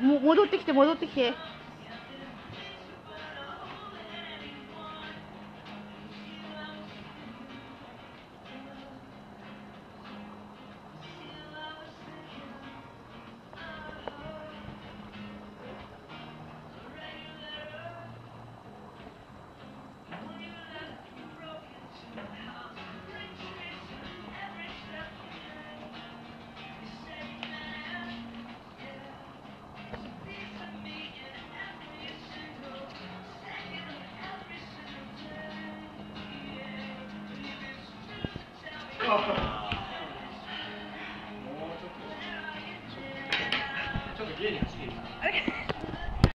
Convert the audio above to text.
も戻ってきて戻ってきて。ちょっと。芸に走